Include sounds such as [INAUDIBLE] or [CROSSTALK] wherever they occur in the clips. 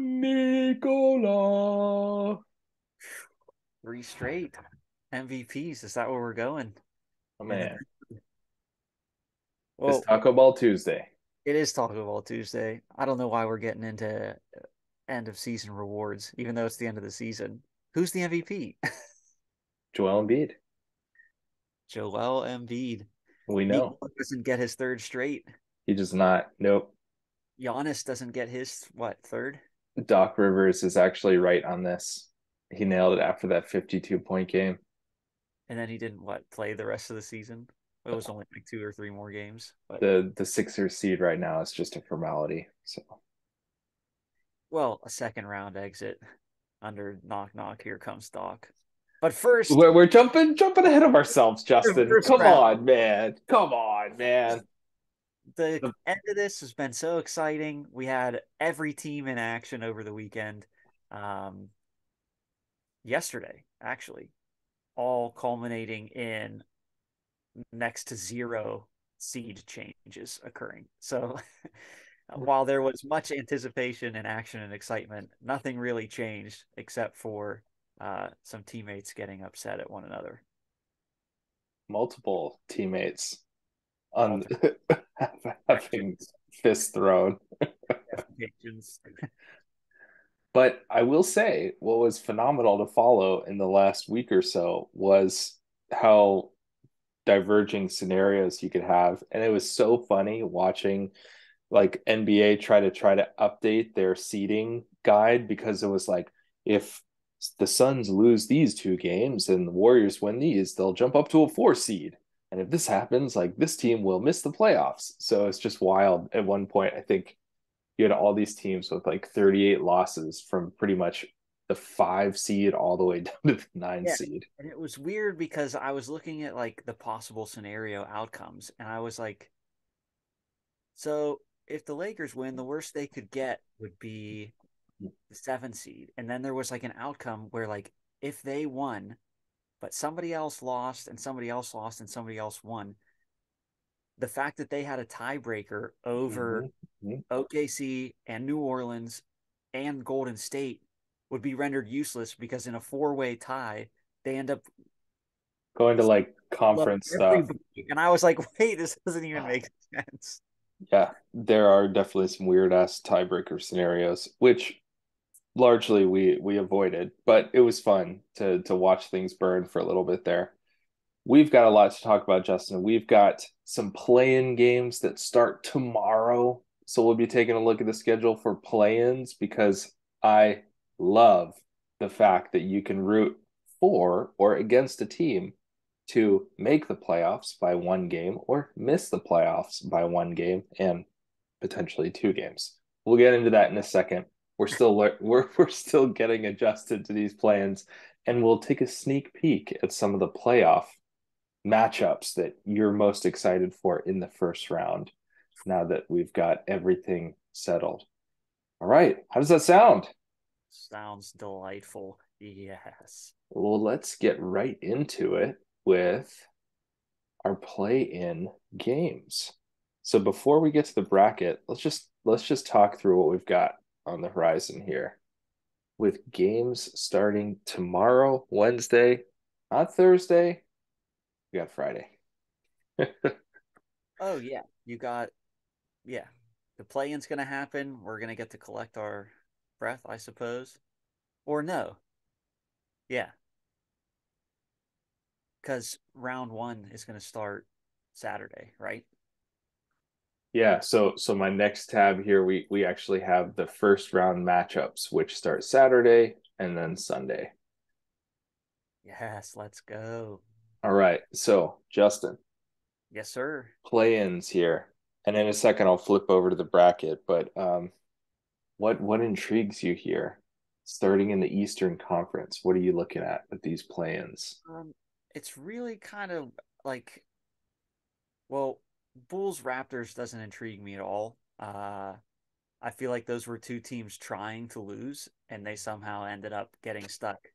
Nikola. Three straight MVPs. Is that where we're going? Oh, man. Well, it's Taco Ball Tuesday. it is Taco Ball Tuesday. I don't know why we're getting into end of season rewards, even though it's the end of the season. Who's the MVP? [LAUGHS] Joel Embiid. Joel Embiid. We know. Nico doesn't get his third straight. He does not. Nope. Giannis doesn't get his what third? Doc Rivers is actually right on this. He nailed it after that 52 point game. And then he didn't what play the rest of the season. It was only like two or three more games. But The the Sixers seed right now is just a formality. So well, a second round exit under knock knock. Here comes Doc. But first, we're, we're jumping jumping ahead of ourselves, Justin. Come round. on, man. Come on, man. The the- end of this has been so exciting. We had every team in action over the weekend. Um, yesterday, actually, all culminating in next to zero seed changes occurring. So [LAUGHS] while there was much anticipation and action and excitement, nothing really changed except for uh, some teammates getting upset at one another. Multiple teammates on [LAUGHS] [LAUGHS] having fists thrown. [LAUGHS] But I will say, what was phenomenal to follow in the last week or so was how diverging scenarios you could have. And it was so funny watching like NBA try to try to update their seeding guide because it was like if the Suns lose these two games and the Warriors win these, they'll jump up to a four seed. And if this happens, like this team will miss the playoffs. So it's just wild. At one point, I think you had all these teams with like 38 losses from pretty much the five seed all the way [LAUGHS] down to the nine Yeah. seed. And it was weird because I was looking at like the possible scenario outcomes and I was like, so if the Lakers win, the worst they could get would be mm. the seven seed. And then there was like an outcome where like if they won, but somebody else lost and somebody else lost and somebody else won, the fact that they had a tiebreaker over Mhm. OKC and New Orleans and Golden State would be rendered useless because in a four-way tie, they end up Going to like conference stuff. [LAUGHS] And I was like, wait, this doesn't even make sense. Yeah, there are definitely some weird ass tiebreaker scenarios, which largely we we avoided, but it was fun to to watch things burn for a little bit there. We've got a lot to talk about, Justin. We've got some play-in games that start tomorrow. So we'll be taking a look at the schedule for play-ins because I love the fact that you can root for or against a team to make the playoffs by one game or miss the playoffs by one game and potentially two games. We'll get into that in a second. We're still [LAUGHS] we're we're still getting adjusted to these plans and we'll take a sneak peek at some of the playoff matchups that you're most excited for in the first round now that we've got everything settled. All right, how does that sound? Sounds delightful. Yes. Well, let's get right into it with our play-in games. So before we get to the bracket, let's just let's just talk through what we've got on the horizon here. With games starting tomorrow, Wednesday, not Thursday, we got Friday. [LAUGHS] Oh yeah, you got yeah. The play-in's gonna happen. We're gonna get to collect our breath, I suppose. Or no. Yeah. Because round one is gonna start Saturday, right? Yeah, so so my next tab here, we we actually have the first round matchups, which start Saturday and then Sunday. Yes, let's go. All right, so Justin, Yes, sir. play-ins here, and in a second I'll flip over to the bracket. But um, what what intrigues you here? Starting in the Eastern Conference, what are you looking at with these play-ins? Um, it's really kind of like, well, Bulls Raptors doesn't intrigue me at all. Uh, I feel like those were two teams trying to lose, and they somehow ended up getting stuck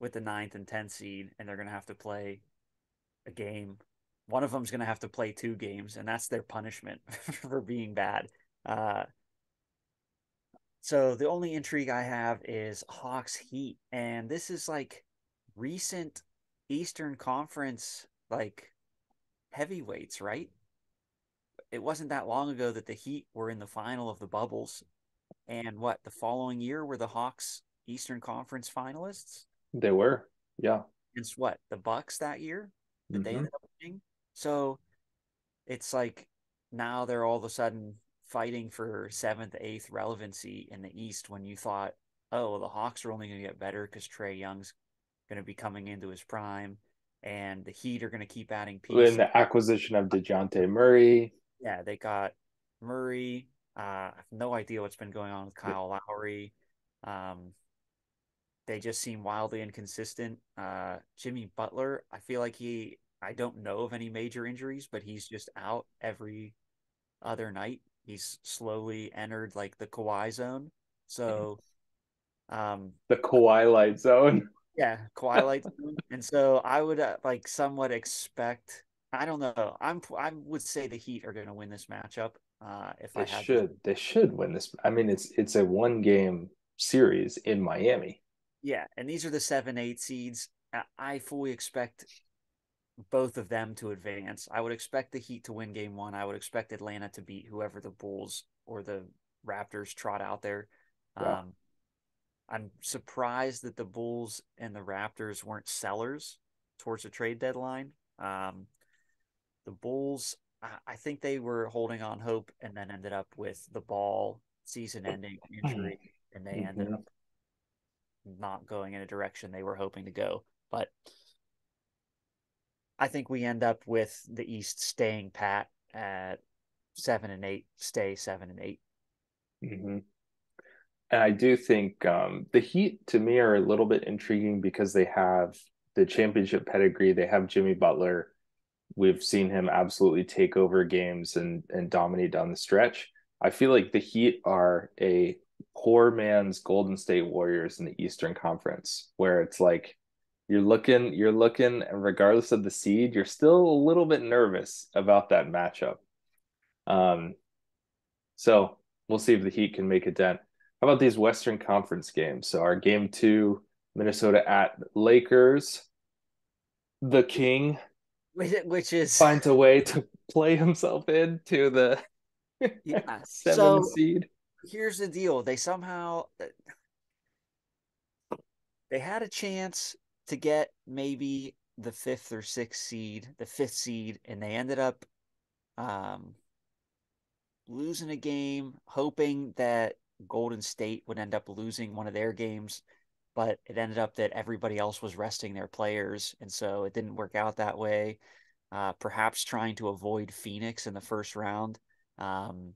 with the ninth and tenth seed, and they're gonna have to play a game. One of them's gonna have to play two games, and that's their punishment [LAUGHS] for being bad. Uh, So the only intrigue I have is Hawks Heat, and this is like recent Eastern Conference like heavyweights, right? It wasn't that long ago that the Heat were in the final of the bubbles, and what the following year were the Hawks Eastern Conference finalists. They were, yeah. Against what the Bucks that year that Mm-hmm. they ended up winning. So it's like now they're all of a sudden fighting for seventh, eighth relevancy in the East when you thought, oh, well, the Hawks are only going to get better because Trae Young's going to be coming into his prime, and the Heat are going to keep adding In pieces. the acquisition of Dejounte Murray, Yeah, they got Murray. Uh, I have no idea what's been going on with Kyle Lowry. Um, they just seem wildly inconsistent. Uh, Jimmy Butler, I feel like he, I don't know of any major injuries, but he's just out every other night. He's slowly entered like the Kawhi zone. So, um, the Kawhi light zone. yeah, Kawhi light zone. And so I would uh, like somewhat expect. I don't know. I'm I would say the Heat are going to win this matchup. Uh, if I They had to- should. They should win this. I mean, it's it's a one game series in Miami. Yeah, and these are the seven, eight seeds. I- I fully expect both of them to advance. I would expect the Heat to win game one. I would expect Atlanta to beat whoever the Bulls or the Raptors trot out there. Yeah. Um, I'm surprised that the Bulls and the Raptors weren't sellers towards the trade deadline. Um, the Bulls, I, think they were holding on hope and then ended up with the ball season ending [CLEARS THROAT] injury, and they ended Mhm. up not going in a direction they were hoping to go. But I think we end up with the East staying pat at seven and eight, stay seven and eight. hmm And I do think um, the Heat to me are a little bit intriguing because they have the championship pedigree. They have Jimmy Butler. We've seen him absolutely take over games and and dominate down the stretch. I feel like the Heat are a poor man's Golden State Warriors in the Eastern Conference, where it's like you're looking, you're looking, and regardless of the seed, you're still a little bit nervous about that matchup. Um, so we'll see if the Heat can make a dent. How about these Western Conference games? So our game two, Minnesota at Lakers. The King Which, is finds a way to play himself into the yeah. [LAUGHS] seven So seed. here's the deal: they somehow they had a chance to get maybe the fifth or sixth seed, the fifth seed, and they ended up um, losing a game, hoping that Golden State would end up losing one of their games, but it ended up that everybody else was resting their players, and so it didn't work out that way. Uh, perhaps trying to avoid Phoenix in the first round. Um,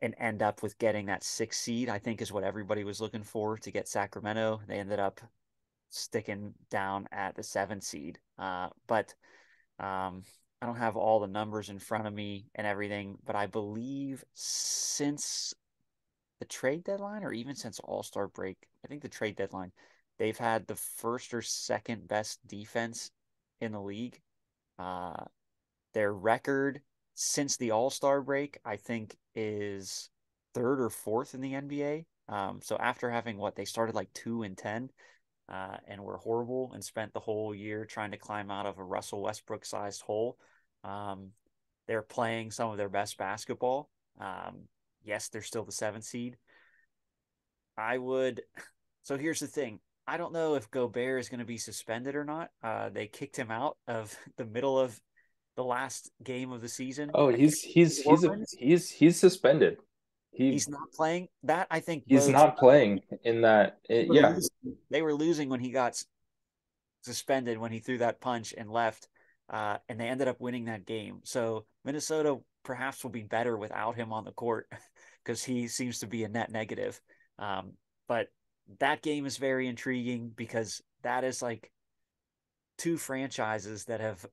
and end up with getting that six seed, I think is what everybody was looking for to get Sacramento. They ended up sticking down at the seven seed. Uh, but um, I don't have all the numbers in front of me and everything, but I believe since the trade deadline or even since All Star break, I think the trade deadline, they've had the first or second best defense in the league. Uh, their record since the All Star break, I think, is third or fourth in the NBA. Um, so after having what they started like two and ten, uh, and were horrible and spent the whole year trying to climb out of a Russell Westbrook sized hole, um, they're playing some of their best basketball. Um, yes, they're still the seventh seed. I would. So here's the thing. I don't know if Gobert is going to be suspended or not. Uh, they kicked him out of [LAUGHS] the middle of the last game of the season. Oh, he's he's he's a, he's he's suspended. He He's not playing. That I think he's not playing in that. were yeah, losing- they were losing when he got suspended when he threw that punch and left, uh, and they ended up winning that game. So Minnesota perhaps will be better without him on the court [LAUGHS] because he seems to be a net negative. Um, but that game is very intriguing because that is like two franchises that have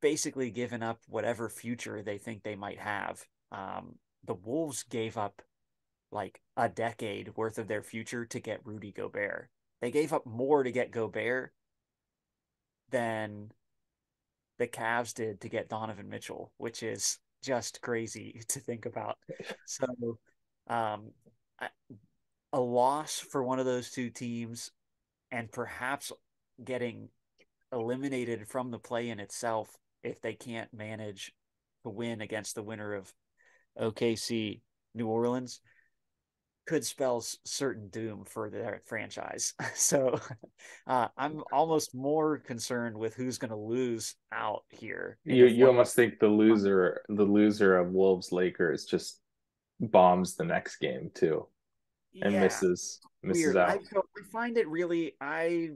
basically given up whatever future they think they might have. Um, the Wolves gave up like a decade worth of their future to get Rudy Gobert. They gave up more to get Gobert than the Cavs did to get Donovan Mitchell, which is just crazy [LAUGHS] to think about. [LAUGHS] So Um, a loss for one of those two teams, and perhaps getting eliminated from the play in itself if they can't manage to win against the winner of OKC New Orleans could spell certain doom for their franchise. [LAUGHS] So [LAUGHS] uh, I'm almost more concerned with who's going to lose out here. You you almost think the loser the loser of Wolves Lakers just bombs the next game too, and yeah, misses misses weird. out. I, I find it really I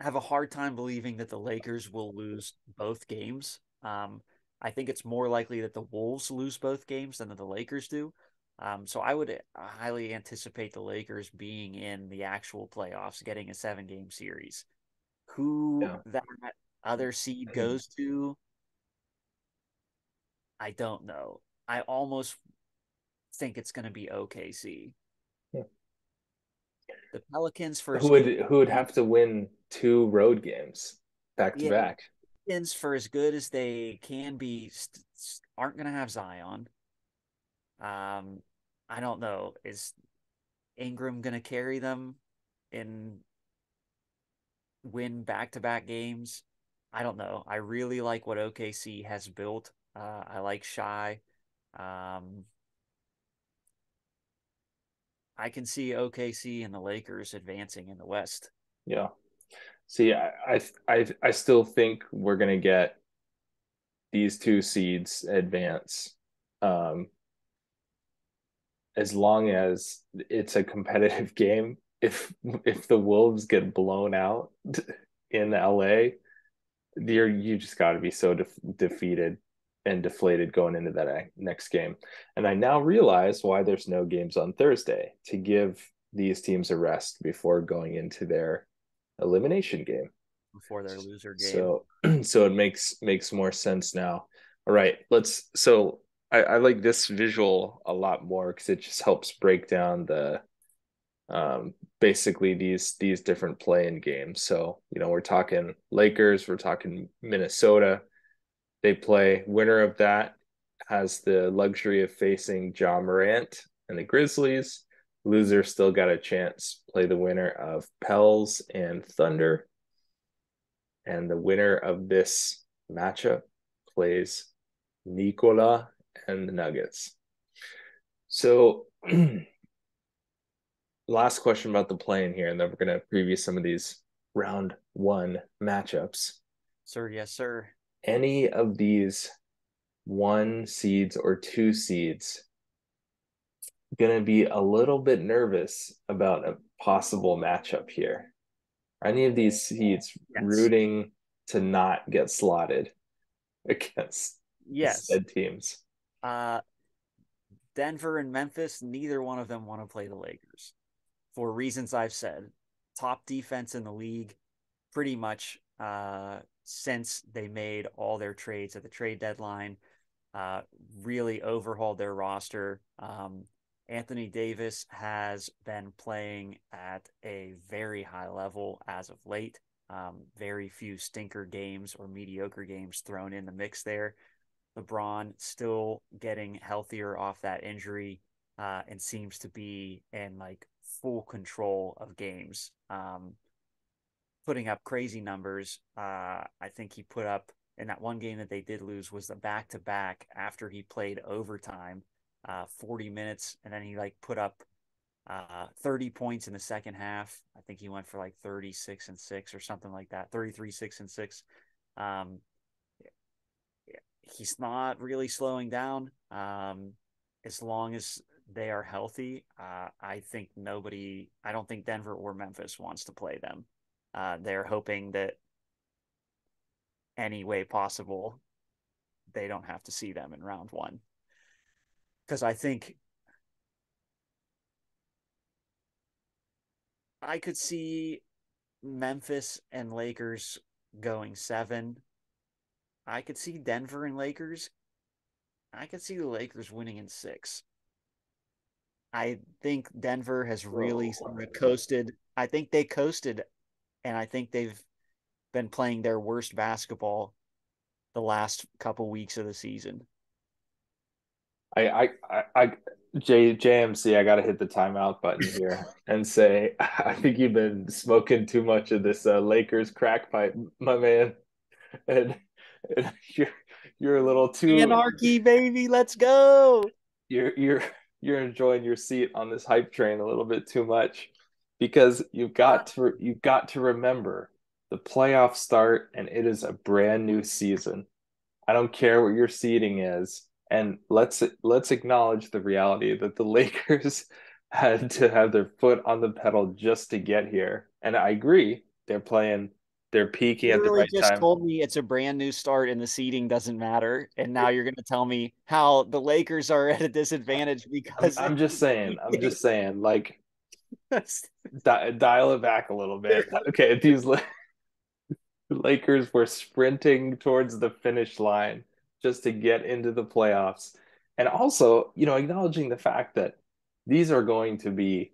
have a hard time believing that the Lakers will lose both games. Um, I think it's more likely that the Wolves lose both games than that the Lakers do. Um, so I would uh, highly anticipate the Lakers being in the actual playoffs, getting a seven game series. Who yeah. that other seed goes to, I don't know. I almost think it's going to be OKC. Yeah. The Pelicans for who would who would have to win two road games back to yeah, back. Pelicans for as good as they can be aren't going to have Zion. Um, I don't know. Is Ingram going to carry them in win back to back games? I don't know. I really like what OKC has built. Uh, I like Shy. Um, I can see OKC and the Lakers advancing in the West. Yeah. See, I I I, I still think we're gonna get these two seeds advance. Um, as long as it's a competitive [LAUGHS] game. If if the Wolves get blown out [LAUGHS] in LA, you're you just got to be so de- defeated and deflated going into that uh, next game. And I now realize why there's no games on Thursday to give these teams a rest before going into their elimination game before their loser game. So [CLEARS THROAT] so it makes makes more sense now. All right, let's so I, I like this visual a lot more because it just helps break down the um basically these these different play-in games. So, you know, we're talking Lakers, we're talking Minnesota. They play winner of that has the luxury of facing Ja Morant and the Grizzlies. Loser still got a chance play the winner of Pels and Thunder. And the winner of this matchup plays Nikola and the Nuggets. So, [CLEARS THROAT] last question about the play-in here, and then we're going to preview some of these round one matchups. Sir, yes, sir. Any of these one seeds or two seeds going to be a little bit nervous about a possible matchup here? Are any of these seeds yes. rooting to not get slotted [LAUGHS] against yes. said teams? Uh, Denver and Memphis, neither one of them want to play the Lakers for reasons I've said. Top defense in the league, pretty much uh, since they made all their trades at the trade deadline, uh, really overhauled their roster. Um, Anthony Davis has been playing at a very high level as of late. Um, very few stinker games or mediocre games thrown in the mix there. LeBron still getting healthier off that injury uh, and seems to be in like full control of games, um, putting up crazy numbers. Uh, I think he put up in that one game that they did lose was the back to back after he played overtime, uh, 40 minutes, and then he like put up uh, 30 points in the second half. I think he went for like 36 and six or something like that, 33, six and six. Um, he's not really slowing down. Um, as long as they are healthy, uh, I think nobody, I don't think Denver or Memphis wants to play them. Uh, they're hoping that any way possible, they don't have to see them in round one. Because I think I could see Memphis and Lakers going seven I could see Denver and Lakers. I could see the Lakers winning in six. I think Denver has really oh, coasted. I think they coasted, and I think they've been playing their worst basketball the last couple weeks of the season. I I I J JMC, I gotta hit the timeout button here and say [LAUGHS] I think you've been smoking too much of this uh, Lakers crack pipe, my man, and [LAUGHS] you're you're a little too anarchy, baby. Let's go. You're you're you're enjoying your seat on this hype train a little bit too much because you've got to you've got to remember the playoffs start and it is a brand new season. I don't care what your seating is and let's let's acknowledge the reality that the [LAUGHS] Lakers had to have their foot on the pedal just to get here. And I agree, they're playing, they're peaking you at the really right just time. told me it's a brand new start and the seeding doesn't matter, and now you're going to tell me how the Lakers are [LAUGHS] at a disadvantage because I'm, just saying. I'm just saying, like, [LAUGHS] di- dial it back a little bit. [LAUGHS] Okay, these Lakers were sprinting towards the finish line just to get into the playoffs. And also, you know, acknowledging the fact that these are going to be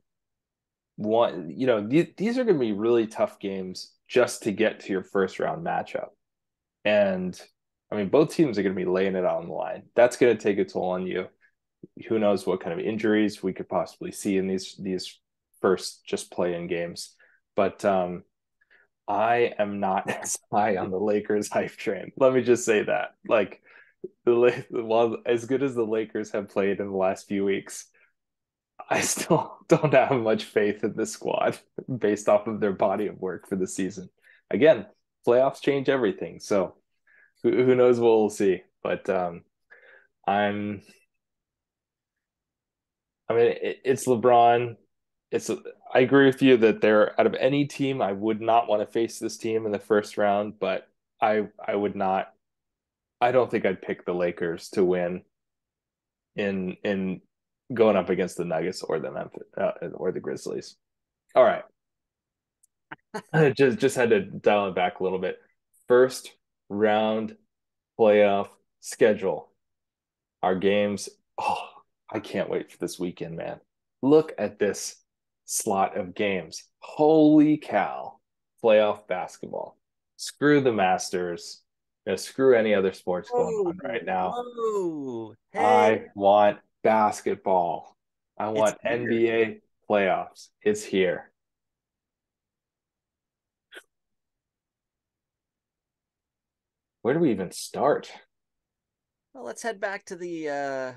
one, you know, these, these are going to be really tough games just to get to your first round matchup. And I mean, both teams are going to be laying it out on the line. That's going to take a toll on you. Who knows what kind of injuries we could possibly see in these these first just play in games. But um, I am not [LAUGHS] as high on the Lakers hype train. Let me just say that. Like the well, as good as the Lakers have played in the last few weeks, I still [LAUGHS] don't have much faith in this squad [LAUGHS] based off of their body of work for the season. Again, playoffs change everything, so who, who knows what we'll see. But um, I'm, I mean, it, it's LeBron. It's I agree with you that they're out of any team, I would not want to face this team in the first round, but I I would not I don't think I'd pick the Lakers to win in in going up against the Nuggets or the Memphis uh, or the Grizzlies. All right. [LAUGHS] just just had to dial it back a little bit. First round playoff schedule. Our games. Oh, I can't wait for this weekend, man. Look at this slot of games. Holy cow. Playoff basketball. Screw the Masters know, screw any other sports going on right now. hey. I want basketball. I want NBA playoffs. It's here. Where do we even start? Well, let's head back to the uh,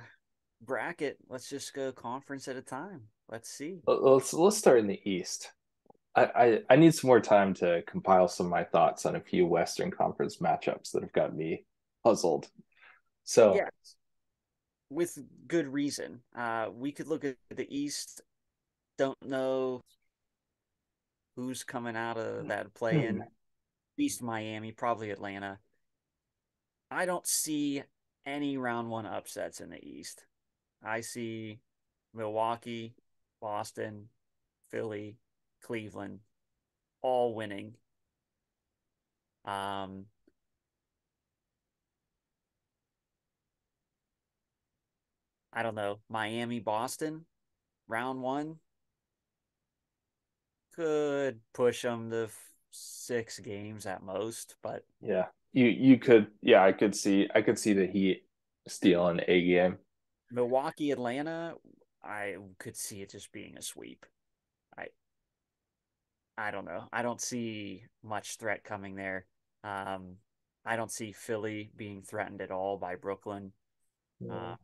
bracket. Let's just go conference at a time. Let's see. Let's let's start in the East. I, I, I need some more time to compile some of my thoughts on a few Western Conference matchups that have got me puzzled. So, yeah, with good reason. Uh, we could look at the East. Don't know who's coming out of that play in. East Miami, probably Atlanta. I don't see any round one upsets in the East. I see Milwaukee, Boston, Philly, Cleveland, all winning. Um, I don't know. Miami, Boston, round one could push them to six games at most, but yeah, you you could yeah, I could see I could see the Heat stealing a game. Milwaukee, Atlanta, I could see it just being a sweep. I I don't know. I don't see much threat coming there. Um, I don't see Philly being threatened at all by Brooklyn. Uh,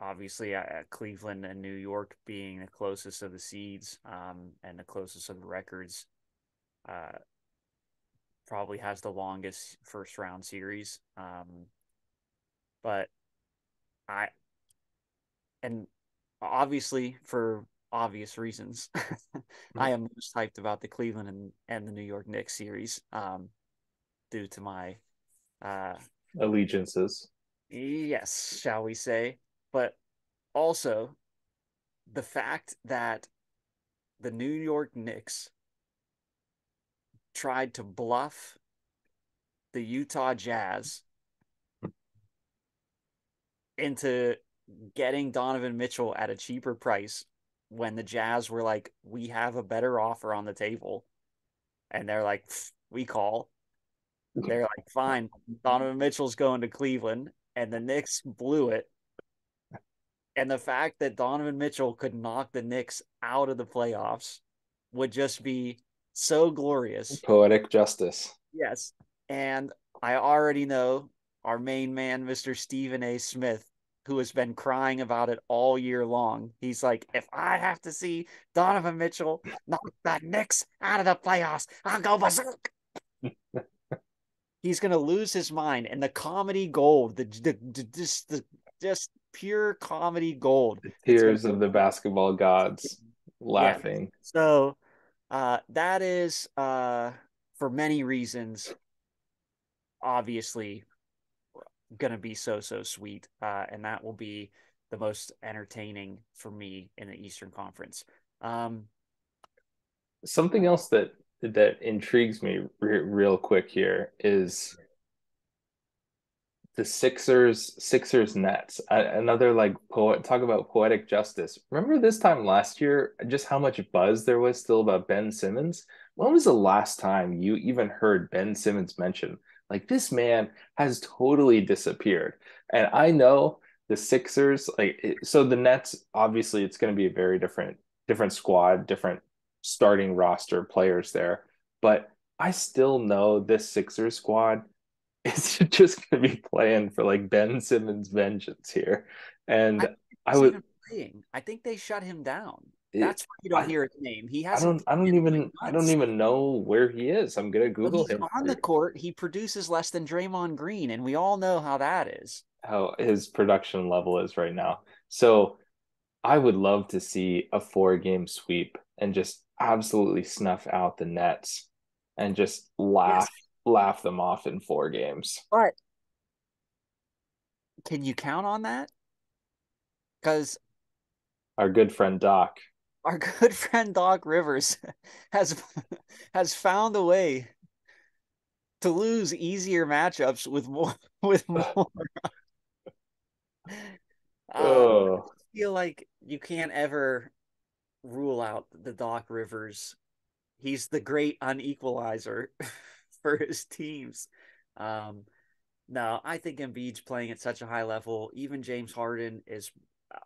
obviously, uh, Cleveland and New York being the closest of the seeds um, and the closest of the records, uh, probably has the longest first round series. Um, but I, and obviously for obvious reasons. [LAUGHS] I am most hyped about the Cleveland and, and the New York Knicks series um, due to my uh, allegiances. Yes, shall we say. But also the fact that the New York Knicks tried to bluff the Utah Jazz into getting Donovan Mitchell at a cheaper price when the Jazz were like, we have a better offer on the table. And they're like, we call. They're like, fine, Donovan Mitchell's going to Cleveland. And the Knicks blew it And the fact that Donovan Mitchell could knock the Knicks out of the playoffs would just be so glorious. Poetic justice. Yes. And I already know our main man, Mr. Stephen A. Smith, who has been crying about it all year long. He's like, if I have to see Donovan Mitchell knock the Knicks out of the playoffs, I'll go berserk. [LAUGHS] He's gonna lose his mind, and the comedy gold, the, the, the just the just pure comedy gold. The tears of the basketball gods [LAUGHS] laughing. Yeah. So uh, that is uh, for many reasons obviously going to be so so sweet uh, and that will be the most entertaining for me in the eastern conference um, something else that that intrigues me re- real quick here is the Sixers Sixers Nets. another like poet talk about poetic justice. Remember this time last year just how much buzz there was still about Ben Simmons? When was the last time you even heard Ben Simmons mentioned? Like this man has totally disappeared. And I know the Sixers like so the Nets obviously it's going to be a very different different squad, different starting roster players there. But I still know this Sixers squad is [LAUGHS] just going to be playing for like Ben Simmons vengeance here. And I, I would playing. I think they shut him down. That's why you don't I, hear his name. He has. I don't. I don't even. I don't even know where he is. I'm gonna Google him. On the court, he produces less than Draymond Green, and we all know how that is. How his production level is right now. So, I would love to see a four game sweep and just absolutely snuff out the Nets and just laugh laugh them off in four games. But can you count on that? Because our good friend Doc, our [LAUGHS] good friend Doc Rivers, [LAUGHS] has has found a way to lose easier matchups with more [LAUGHS] with more. oh. Um, I feel like you can't ever rule out the Doc Rivers. He's the great unequalizer. For his teams. Um, no, I think Embiid's playing at such a high level. Even James Harden is uh,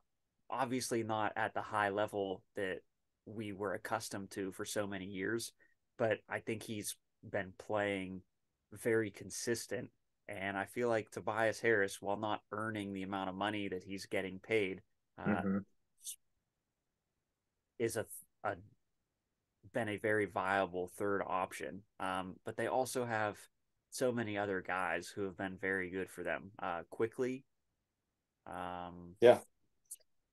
obviously not at the high level that we were accustomed to for so many years, but I think he's been playing very consistent. And I feel like Tobias Harris, while not earning the amount of money that he's getting paid, uh, mm-hmm. is a, a been a very viable third option. Um, but they also have so many other guys who have been very good for them. Uh, Quickley. Um, yeah.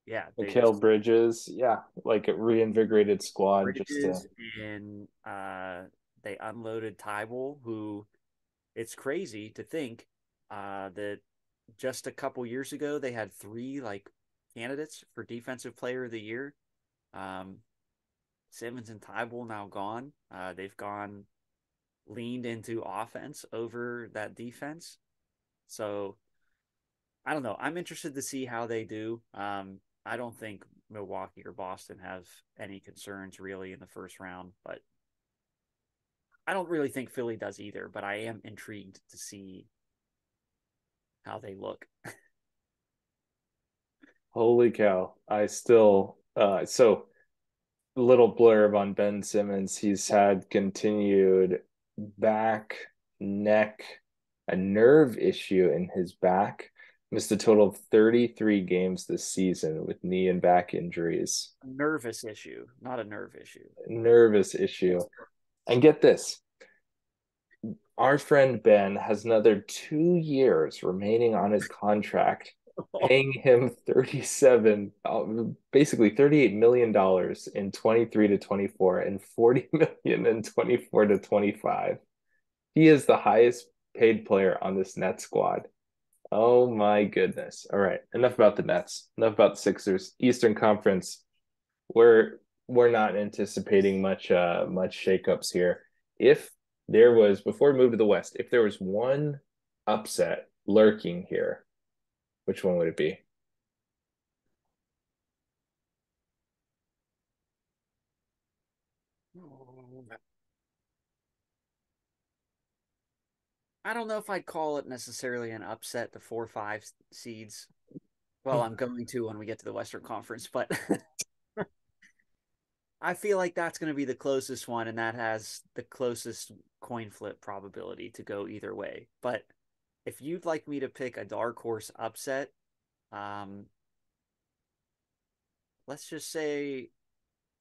Yeah. Mikal just, Bridges. Yeah. Like a reinvigorated squad. Bridges just to... and uh, they unloaded Thybulle, who it's crazy to think uh, that just a couple years ago they had three like candidates for defensive player of the year. Um, Simmons and Thybulle now gone. Uh, they've gone leaned into offense over that defense. So I don't know. I'm interested to see how they do. Um, I don't think Milwaukee or Boston have any concerns really in the first round, but I don't really think Philly does either. But I am intrigued to see how they look. [LAUGHS] Holy cow! I still uh, so little blurb on Ben Simmons. He's had continued back, neck, a nerve issue in his back. Missed a total of 33 games this season with knee and back injuries. A nervous issue, not a nerve issue. nervous issue. And get this our friend Ben has another two years remaining on his contract [LAUGHS] paying him 37 uh, basically 38 million dollars in 23 to 24 and 40 [LAUGHS] million in 24 to 25 he is the highest paid player on this net squad. Oh my goodness. All right enough about the nets. Enough about the sixers. Eastern conference we're we're not anticipating much uh much shakeups here. If there was before we move to the west if there was one upset lurking here which one would it be? I don't know if I'd call it necessarily an upset, the four five seeds, Well, hmm. I'm going to when we get to the Western Conference, but [LAUGHS] I feel like that's going to be the closest one, and that has the closest coin flip probability to go either way. But if you'd like me to pick a dark horse upset, um, let's just say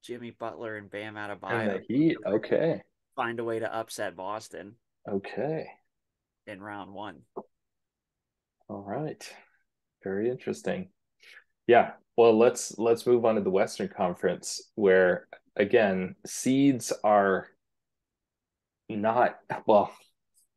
Jimmy Butler and Bam Adebayo. And the Heat, okay. Find a way to upset Boston. Okay. In round one. All right. Very interesting. Yeah. Well, let's let's move on to the Western Conference, where again seeds are not well.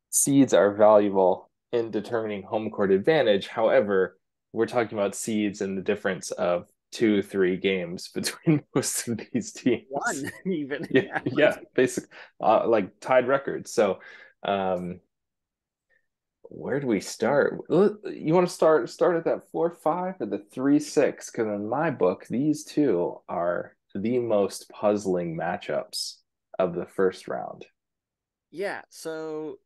Seeds are valuable in determining home court advantage. However, we're talking about seeds and the difference of two, three games [LAUGHS] between most of these teams. One [LAUGHS] even. Yeah, yeah, [LAUGHS] basically, uh, like tied records. So, um, where do we start? You want to start start at that four five or the three six? Because in my book, these two are the most puzzling matchups of the first round. Yeah. So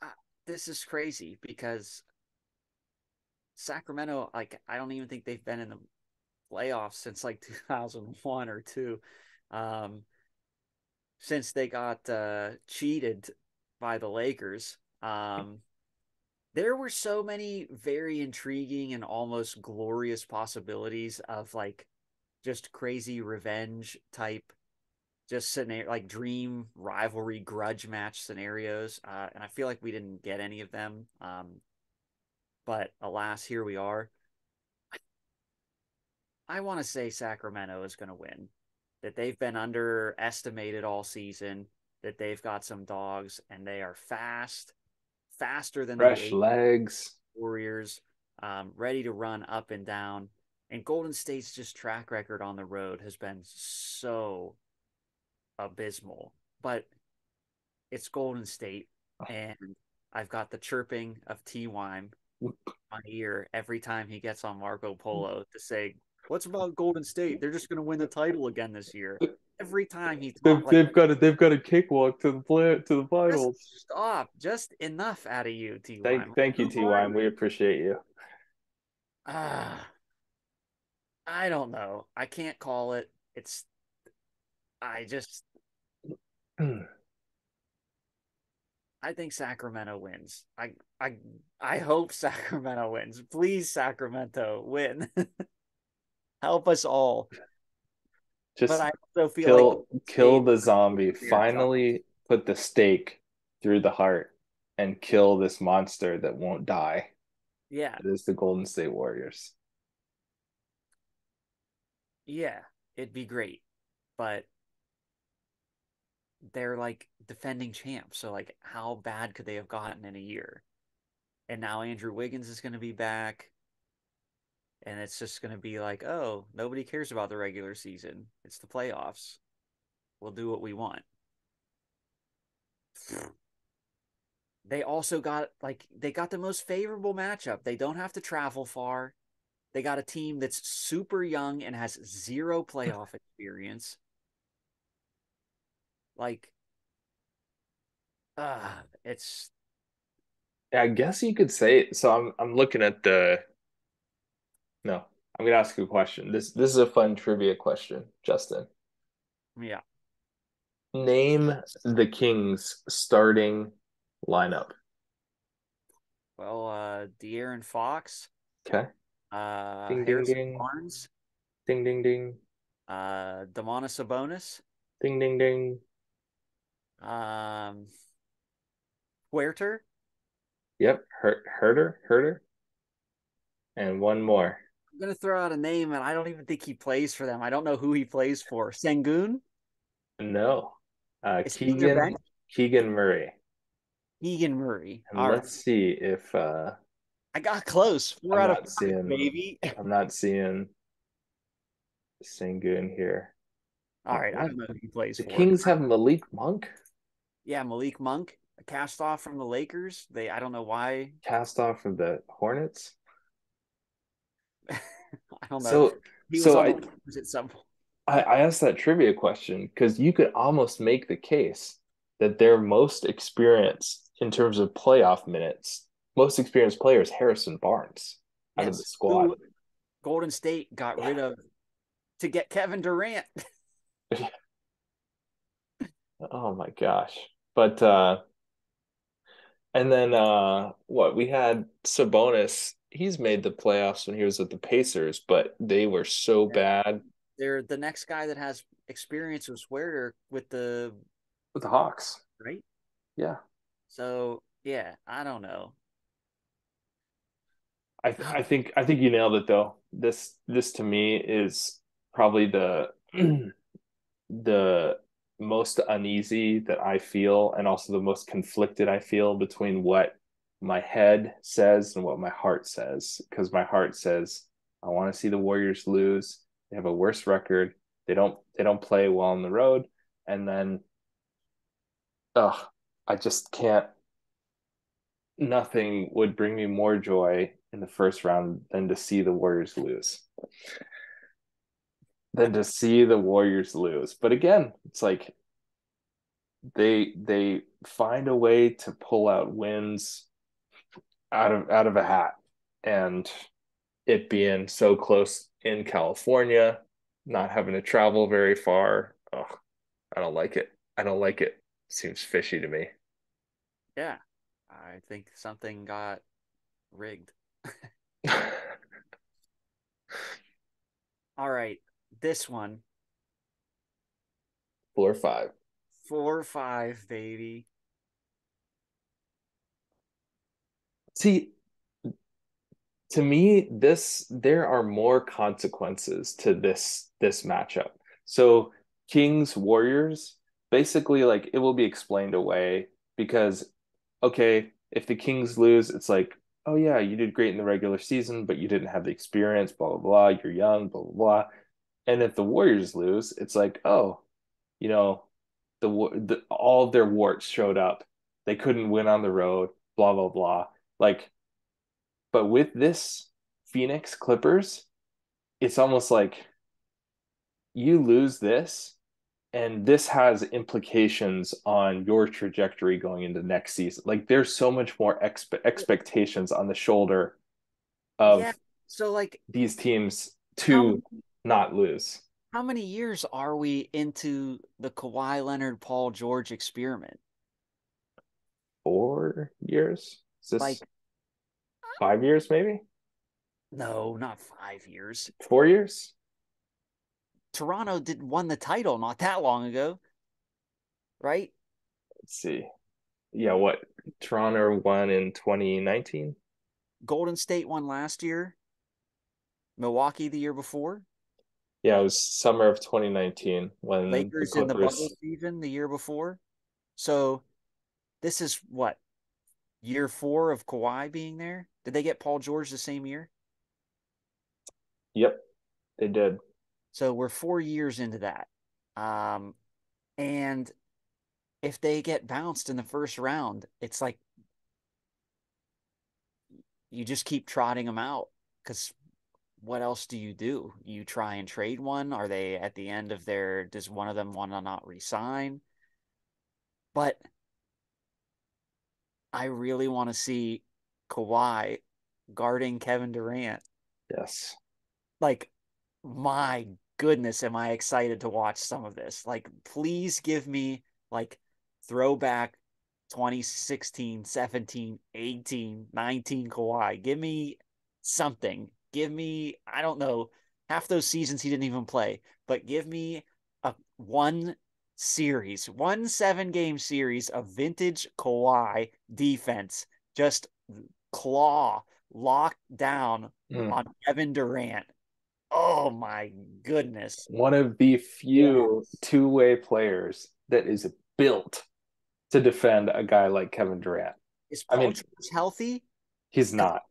uh, this is crazy because Sacramento, like, I don't even think they've been in the playoffs since like [LAUGHS] 2001 or two. Um, since they got uh, cheated by the Lakers. Um, there were so many very intriguing and almost glorious possibilities of like just crazy revenge type just scenario like dream rivalry grudge match scenarios uh, and i feel like we didn't get any of them um, but alas, here we are. I want to say Sacramento is going to win. That they've been underestimated all season. That they've got some dogs and they are fast, faster than fresh legs Warriors, um, ready to run up and down. And Golden State's just track record on the road has been so abysmal. But it's Golden State, and I've got the chirping of T. Wime my ear every time he gets on Marco Polo to say, "What's about Golden State? They're just going to win the title again this year." Every time he they've, like, they've got a they've got a cakewalk to the play to the finals. stop! Just enough out of you, T. Thank, thank you, T. Wine. We appreciate you. Ah, uh, I don't know. I can't call it. It's. I just. Mm. I think Sacramento wins. I I I hope [LAUGHS] Sacramento wins. Please, Sacramento, win. [LAUGHS] Help us all. Just but I also feel kill like kill the zombie. Finally, put the stake through the heart and kill this monster that won't die. Yeah, it is the Golden State Warriors. Yeah, it'd be great, but they're like defending champs. So like how bad could they have gotten in a year? And now Andrew Wiggins is going to be back. And it's just going to be like, oh, nobody cares about the regular season. It's the playoffs. We'll do what we want. They also got like they got the most favorable matchup. They don't have to travel far. They got a team that's super young and has zero [LAUGHS] playoff experience. Like, uh, it's. I guess you could say it. so. I'm I'm looking at the. No, I'm gonna ask you a question. This this is a fun trivia question, Justin. Yeah. Name the Kings starting lineup. Well, uh De'Aaron Fox. Okay. Uh ding, Harrison ding, ding. Barnes. Ding ding ding. Uh Domantas Sabonis. Ding ding ding. Um, Huerter. Yep, Her- Herder, Herder, and one more. I'm gonna throw out a name, and I don't even think he plays for them. I don't know who he plays for. Sengun. No, uh, Keegan Keegan Murray. Keegan Murray. And All let's right. see if uh, I got close. Four I'm out of five, maybe. I'm not seeing Sengun here. All right, I don't know who he plays the for. Kings have Malik Monk. Yeah, Malik Monk, a cast off from the Lakers. They I don't know why. Cast off from the Hornets. [LAUGHS] I don't know. So he so I, at some point. I, I asked that trivia question because you could almost make the case that their most experience in terms of playoff minutes most experienced player is Harrison Barnes out yes. of the squad. Who Golden State got rid of to get Kevin Durant. [LAUGHS] oh my gosh. But uh and then uh what we had Sabonis. He's made the playoffs when he was at the Pacers, but they were so yeah. bad. They're the next guy that has experience with Schroeder with the with the Hawks, right? Yeah. So yeah, I don't know. I th- I think I think you nailed it though. This this to me is probably the [CLEARS THROAT] the most uneasy that I feel and also the most conflicted I feel between what my head says and what my heart says because my heart says I want to see the Warriors lose. They have a worse record. They don't they don't play well on the road and then ugh, I just can't nothing would bring me more joy in the first round than to see the Warriors lose. Than to see the Warriors lose. But again, it's like they they find a way to pull out wins out of out of a hat. And it being so close in California, not having to travel very far. Oh, I don't like it. I don't like it. Seems fishy to me. Yeah. I think something got rigged. [LAUGHS] All right, this one. Four or five. Four or five, baby. See, to me, this there are more consequences to this this matchup. So Kings Warriors, basically like it will be explained away because okay, if the Kings lose, it's like, oh yeah, you did great in the regular season, but you didn't have the experience, blah blah blah. You're young, blah blah blah. And if the Warriors lose, it's like, oh, you know, the, the all of their warts showed up. They couldn't win on the road, blah blah blah. Like, but with this Phoenix Clippers, it's almost like you lose this and this has implications on your trajectory going into next season. Like there's so much more expe- expectations on the shoulder of yeah. so like these teams to not lose. How many years are we into the Kawhi Leonard Paul George experiment? Four years? Is this like five years maybe? No, not five years. Four years? Toronto did won the title not that long ago, right? Let's see. Yeah, what Toronto won in 2019? Golden State won last year. Milwaukee the year before. Yeah, it was summer of 2019 when Lakers the in the bubble season the year before. So this is what year four of Kawhi being there. Did they get Paul George the same year? Yep, they did. So we're four years into that. Um, and if they get bounced in the first round, it's like you just keep trotting them out because what else do you do? You try and trade one? Are they at the end of their, does one of them want to not resign? But I really want to see Kawhi guarding Kevin Durant. Yes. Like, my goodness, am I excited to watch some of this. Like, please give me like throwback 2016, 17, 18, 19 Kawhi. Give me something. Give me, I don't know, half those seasons he didn't even play, but give me a one series, one seven game series of vintage Kawhi defense. Just claw, lock down mm. on Kevin Durant Oh my goodness. One of the few yes. two way players that is built to defend a guy like Kevin Durant. Is Paul I mean, healthy? He's not.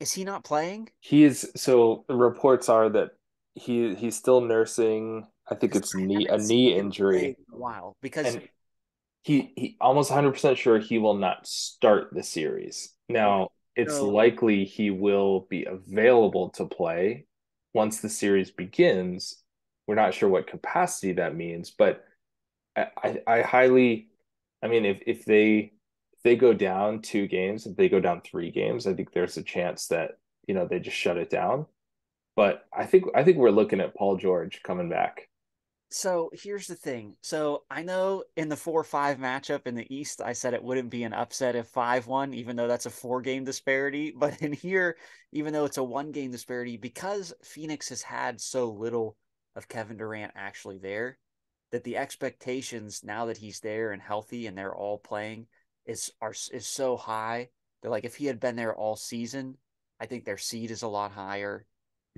Is he not playing? He is. So reports are that he he's still nursing. I think it's knee a knee injury. A while because and he he almost 100 percent sure he will not start the series. Now it's so, likely he will be available to play once the series begins. We're not sure what capacity that means, but I, I, I highly, I mean, if if they they go down two games, if they go down three games, I think there's a chance that you know they just shut it down. But I think I think we're looking at Paul George coming back. So here's the thing. So I know in the four five matchup in the East, I said it wouldn't be an upset if five one, even though that's a four game disparity. [LAUGHS] But in here, even though it's a one game disparity, because Phoenix has had so little of Kevin Durant actually there, that the expectations now that he's there and healthy and they're all playing is are is so high. They're like if he had been there all season, I think their seed is a lot higher.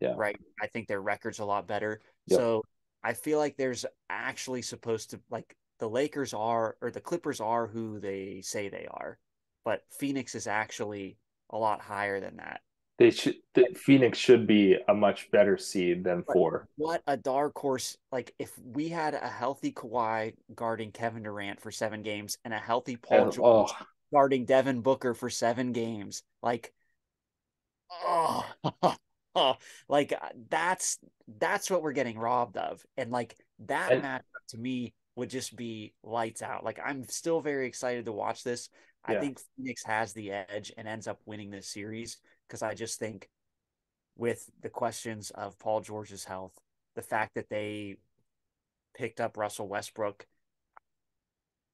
Yeah. Right. I think their record's a lot better. Yep. So I feel like there's actually supposed to like the Lakers are or the Clippers are who they say they are, but Phoenix is actually a lot higher than that. They should the, Phoenix should be a much better seed than But four. What a dark horse! Like if we had a healthy Kawhi guarding Kevin Durant for seven games and a healthy Paul George oh, guarding Devin Booker for seven games, like oh, [LAUGHS] like uh, that's that's what we're getting robbed of, and like that And- matchup to me would just be lights out. Like I'm still very excited to watch this. I think Phoenix has the edge and ends up winning this series because I just think with the questions of Paul George's health, the fact that they picked up Russell Westbrook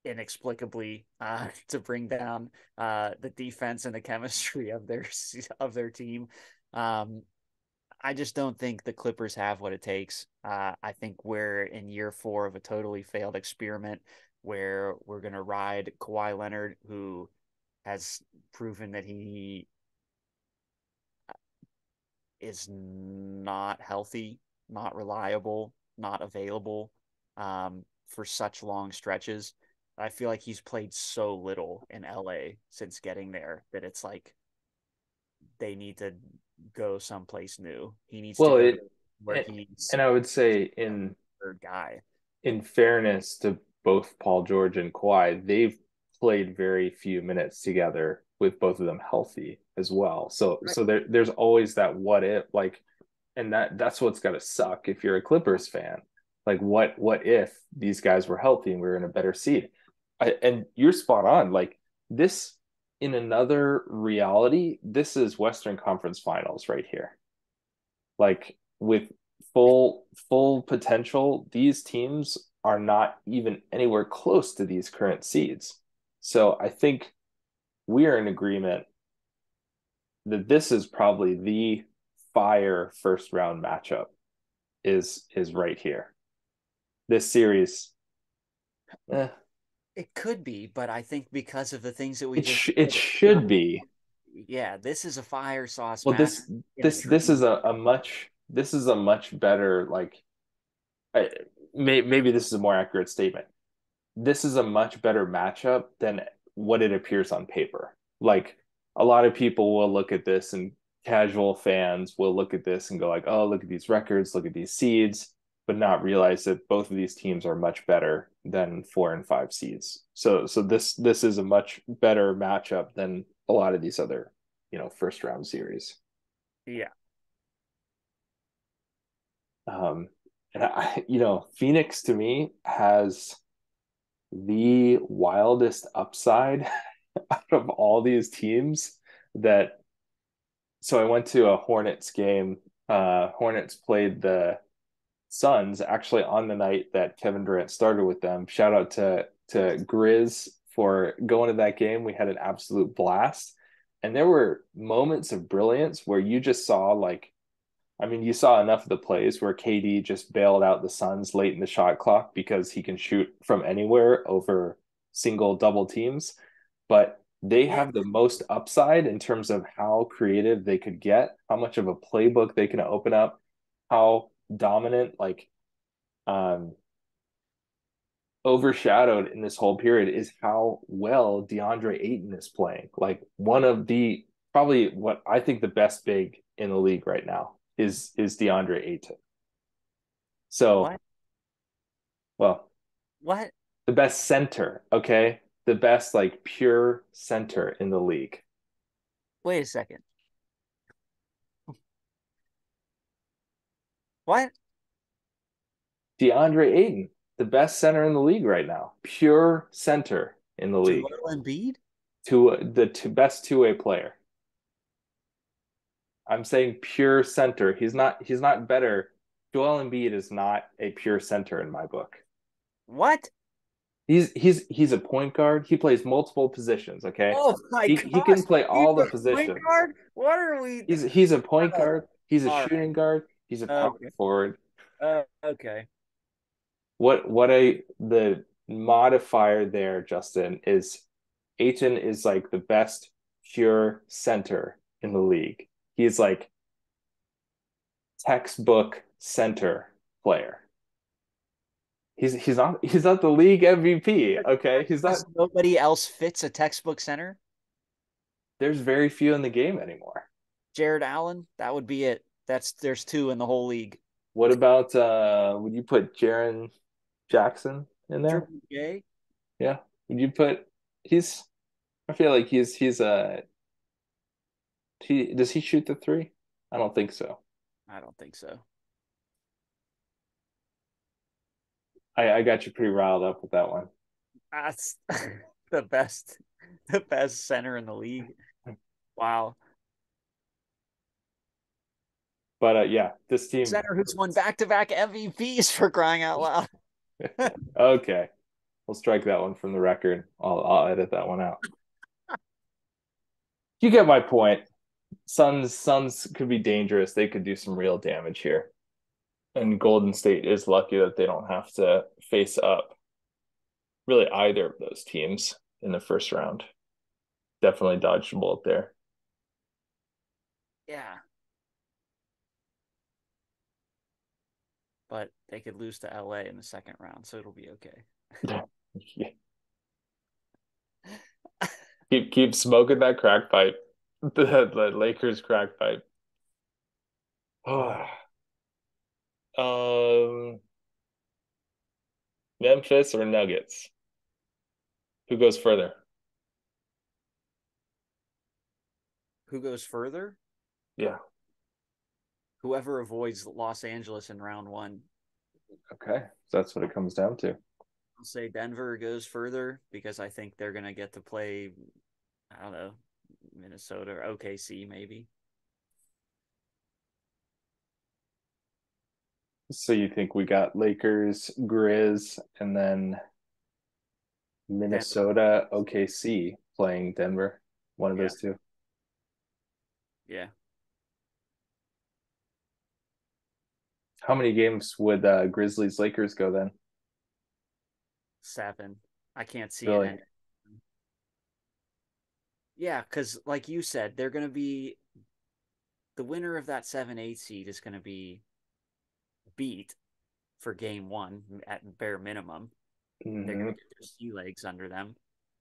inexplicably uh, [LAUGHS] to bring down uh, the defense and the chemistry of their [LAUGHS] of their team. Um, I just don't think the Clippers have what it takes. Uh, I think we're in year four of a totally failed experiment where we're going to ride Kawhi Leonard, who has proven that he is not healthy, not reliable, not available um, for such long stretches. I feel like he's played so little in LA since getting there that it's like they need to go someplace new. He needs Well, to it- where and- and I would say in third guy. in fairness to both Paul George and Kawhi, they've played very few minutes together with both of them healthy as well. So Right. so there there's always that what if like and that that's what's got to suck if you're a Clippers fan. Like what what if these guys were healthy and we were in a better seed? I, and you're spot on. Like this in another reality, this is Western Conference Finals right here. Like with full full potential, these teams are not even anywhere close to these current seeds. So I think we are in agreement that this is probably the fire first round matchup is is right here. This series, eh, It could be, but I think because of the things that we it just sh- it should be. yeah, this is a fire sauce. Well, this match in a this this is a, a much this is a much better like I, may, maybe this is a more accurate statement. This is a much better matchup than what it appears on paper. Like a lot of people will look at this and casual fans will look at this and go like, "Oh, look at these records, look at these seeds," but not realize that both of these teams are much better than 4 and 5 seeds. So so this this is a much better matchup than a lot of these other, you know, first round series. yeah. Um, and I, [LAUGHS] you know, Phoenix to me has the wildest upside [LAUGHS] out of all these teams that so I went to a Hornets game. Uh, Hornets played the Suns actually on the night that Kevin Durant started with them. Shout out to to Grizz for going to that game. We had an absolute blast. And there were moments of brilliance where you just saw like I mean, you saw enough of the plays where KD just bailed out the Suns late in the shot clock because he can shoot from anywhere over single double teams. But they have the most upside in terms of how creative they could get, how much of a playbook they can open up, how dominant, like, um, overshadowed in this whole period is how well DeAndre Ayton is playing. Like, one of the probably what I think the best big in the league right now is is DeAndre Ayton. So, What? well, What? the best center, okay? The best like pure center in the league. Wait a second. What? DeAndre Ayton, the best center in the league right now. Pure center in the league. Joel Embiid? to the two, best two way player. I'm saying pure center. He's not. He's not better. Joel Embiid is not a pure center in my book. What? He's he's he's a point guard. He plays multiple positions. Okay. Oh my he, god! he can play all the Point positions. guard? What are we? He's he's a point Oh, guard. He's a right. shooting guard. He's a power Okay. forward. Uh, okay. What what a the modifier there, Justin, is Ayton is like the best pure center in the league. He's like textbook center player. He's he's not he's not the league MVP. [LAUGHS] Okay, he's not. Nobody else fits a textbook center. There's very few in the game anymore. Jarrett Allen, that would be it. That's there's two in the whole league. What about uh? Would you put Jaren Jackson in there? Yeah. Would you put? He's. I feel like he's he's a. He does he shoot the three? I don't think so. I don't think so. I I got you pretty riled up with that one. That's [LAUGHS] the best, the best center in the league. Wow, But uh, yeah, this team. center who's won back-to-back MVPs for crying out loud. [LAUGHS] Okay, we'll strike that one from the record. I'll I'll edit that one out. You get my point. Suns Suns could be dangerous. They could do some real damage here. And Golden State is lucky that they don't have to face up really either of those teams in the first round. Definitely dodged a bullet there. Yeah, but they could lose to LA in the second round, so it'll be okay. [LAUGHS] Yeah. keep keep smoking that crack pipe. [LAUGHS] The, the Lakers crack pipe. [SIGHS] um Memphis or Nuggets? Who goes further? Who goes further? Yeah. Whoever avoids Los Angeles in round one. Okay. That's what it comes down to. I'll say Denver goes further because I think they're gonna get to play. I don't know, Minnesota or OKC maybe. So you think we got Lakers, Grizz, and then Minnesota, OKC playing Denver? One of Yeah. those two. Yeah, How many games would uh, Grizzlies Lakers go then? seven. I can't see Really? it. Yeah, because like you said, they're gonna be the winner of that seven eight seed is gonna be beat for game one at bare minimum. They're Mhm. gonna get their sea legs under them.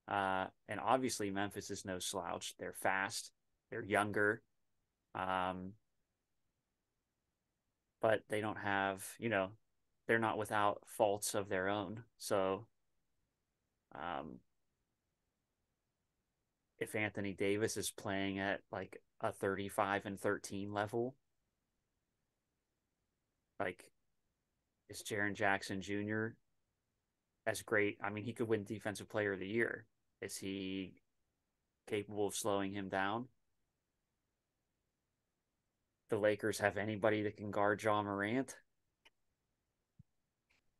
Uh, and obviously Memphis is no slouch. They're fast. They're younger. Um, but they don't have, you know, they're not without faults of their own. So, um, if Anthony Davis is playing at like a 35 and 13 level, like is Jaren Jackson Jr. as great? I mean, he could win Defensive Player of the Year. Is he capable of slowing him down? The Lakers have anybody that can guard Ja Morant?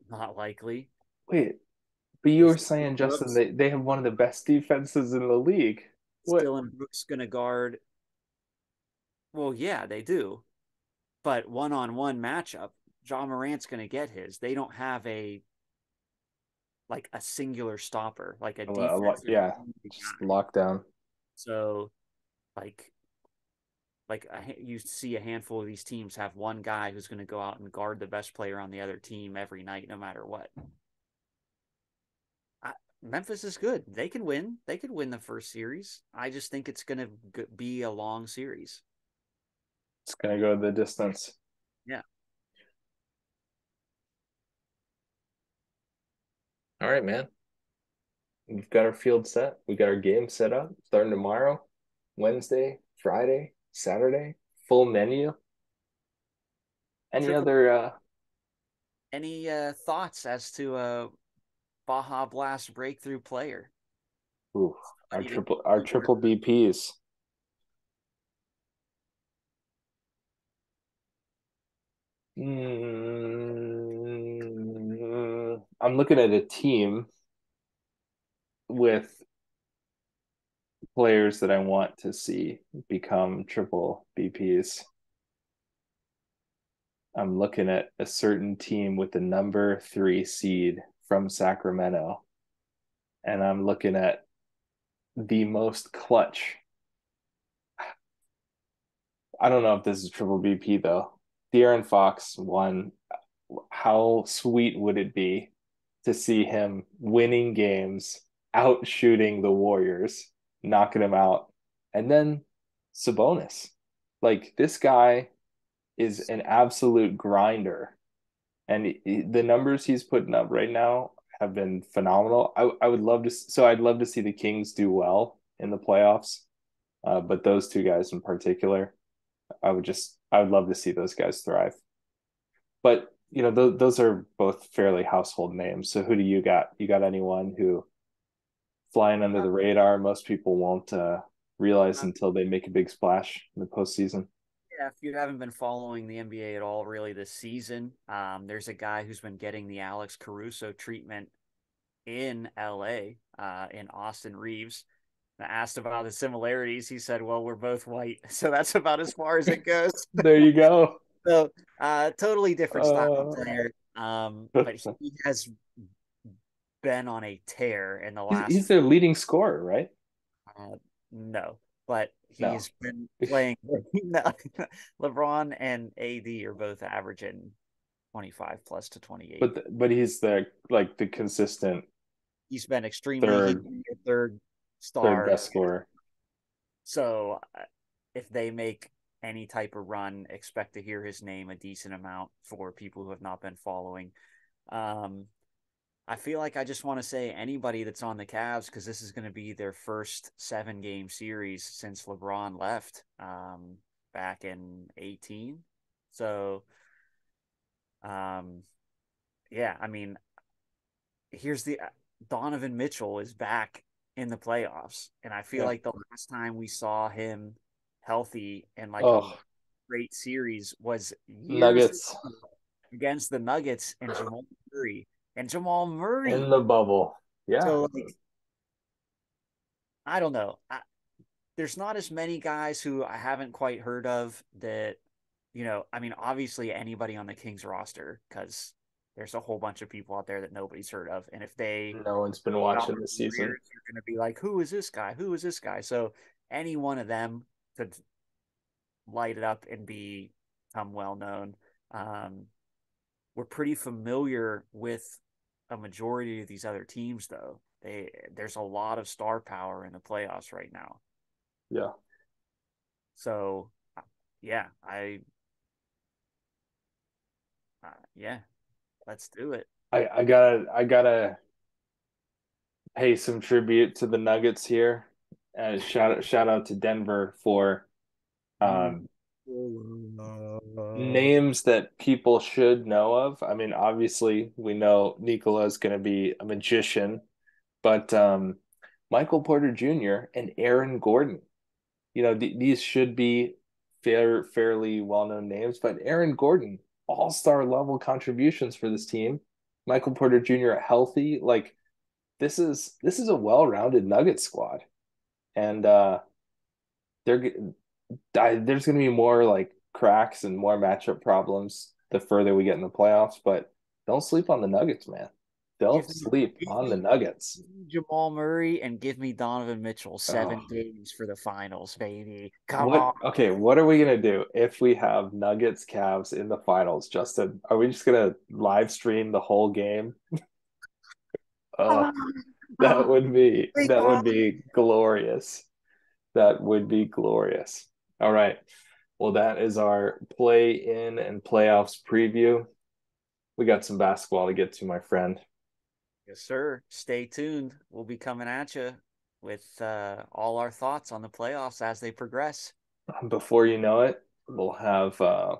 Not likely. Wait, but you were saying, Brooks- Justin, they, they have one of the best defenses in the league. What? Dillon Brooks going to guard. Well, yeah, they do. But one on one matchup, Ja Morant's going to get his. They don't have a like a singular stopper, like a oh, lo- a lo- yeah, Just lockdown. So, like, like a, you see a handful of these teams have one guy who's going to go out and guard the best player on the other team every night, no matter what. I, Memphis is good. They can win. They could win the first series. I just think it's going to be a long series. It's gonna go the distance. Yeah. All right, man. We've got our field set. We got our game set up starting tomorrow, Wednesday, Friday, Saturday, full menu. Any Triple- other uh Any uh, thoughts as to a Baja Blast breakthrough player? ooh, our triple our triple BPs. Mm, I'm looking at a team with players that I want to see become triple BPs. I'm looking at a certain team with the number three seed from Sacramento. And I'm looking at the most clutch. I don't know if this is triple BP though. De'Aaron Fox won. How sweet would it be to see him winning games, out shooting the Warriors, knocking them out, and then Sabonis. Like this guy is an absolute grinder, and the numbers he's putting up right now have been phenomenal. I I would love to. So I'd love to see the Kings do well in the playoffs, uh, but those two guys in particular, I would just I would love to see those guys thrive. But you know, th- those are both fairly household names. So who do you got? You got anyone who flying under the radar? Most people won't uh, realize until they make a big splash in the postseason. Yeah, if you haven't been following the NBA at all, really this season, um, there's a guy who's been getting the Alex Caruso treatment in LA, uh, in Austin Reaves asked about the similarities, he said, "Well, we're both white, [LAUGHS] so that's about as far as it goes." [LAUGHS] there you go. [LAUGHS] So, uh, totally different style uh, player. Um, but he has been on a tear in the last. He's, he's their leading scorer, right? Uh, no, but he's [LAUGHS] [LAUGHS] no. been playing. LeBron and AD are both averaging twenty five plus to twenty eight. But the, but he's the like the consistent. He's been extremely third, third star. Third best scorer. So uh, if they make any type of run, expect to hear his name a decent amount for people who have not been following. Um, I feel like I just want to say anybody that's on the Cavs because this is going to be their first seven game series since LeBron left um, back in 18. So, um, yeah, I mean, here's the uh, Donovan Mitchell is back in the playoffs. And I feel yeah. like the last time we saw him healthy and like oh. a great series was Nuggets against the Nuggets and Jamal Murray. And Jamal Murray in the bubble. Yeah. So like, I don't know. I, there's not as many guys who I haven't quite heard of that, you know, I mean, obviously anybody on the Kings roster, because there's a whole bunch of people out there that nobody's heard of, and if they no one's been watching the season, you're going to be like, "Who is this guy? Who is this guy?" So any one of them could light it up and become well known. Um, we're pretty familiar with a majority of these other teams, though. They there's a lot of star power in the playoffs right now. Yeah. So, yeah, I, uh, yeah, Let's do it. I, I gotta I gotta pay some tribute to the Nuggets here. And shout out shout out to Denver for um names that people should know of. I mean, obviously we know Nikola is gonna be a magician, but um Michael Porter Jr. and Aaron Gordon. You know, th- these should be fair, fairly well known names, but Aaron Gordon all star level contributions for this team. Michael Porter Jr. healthy, like this is this is a well rounded Nugget squad, and uh, they're there's going to be more like cracks and more matchup problems the further we get in the playoffs. But don't sleep on the Nuggets, man. Don't give sleep me, on the Nuggets. Jamal Murray and give me Donovan Mitchell seven oh. games for the finals, baby. Come what, on. Okay, what are we gonna do if we have Nuggets Cavs in the finals, Justin? Are we just gonna live stream the whole game? oh, [LAUGHS] [SIGHS] that would be that would uh, be glorious. That would be glorious. All right. Well, that is our play in and playoffs preview. We got some basketball to get to, my friend. Yes, sir. Stay tuned. We'll be coming at you with uh, all our thoughts on the playoffs as they progress. Before you know it, we'll have uh,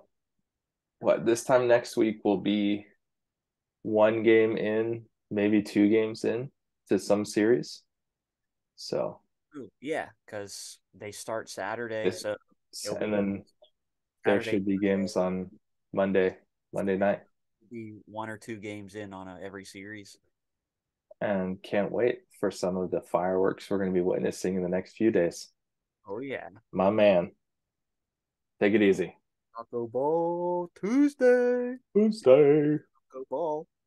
what this time next week will be one game in, maybe two games in to some series. So yeah, because they start Saturday, This- so and then there Saturday, should be games on Monday, Monday night, be one or two games in on a, every series. and can't wait for some of the fireworks we're going to be witnessing in the next few days. Oh yeah, My man, take it easy. Taco Ball Tuesday. Tuesday. Taco Ball.